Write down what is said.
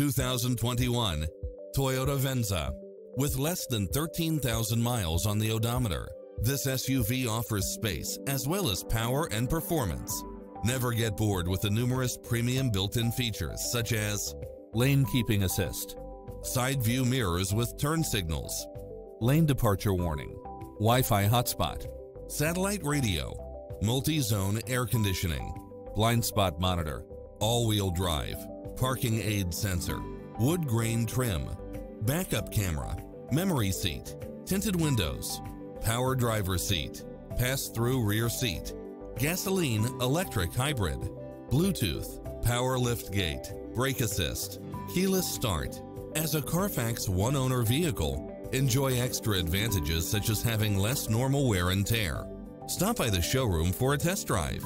2021 Toyota Venza. With less than 13,000 miles on the odometer, this SUV offers space as well as power and performance. Never get bored with the numerous premium built-in features such as lane keeping assist, side view mirrors with turn signals, lane departure warning, Wi-Fi hotspot, satellite radio, multi-zone air conditioning, blind spot monitor, all-wheel drive, parking aid sensor, wood grain trim, backup camera, memory seat, tinted windows, power driver seat, pass-through rear seat, gasoline electric hybrid, Bluetooth, power lift gate, brake assist, keyless start. As a Carfax one-owner vehicle, enjoy extra advantages such as having less normal wear and tear. Stop by the showroom for a test drive.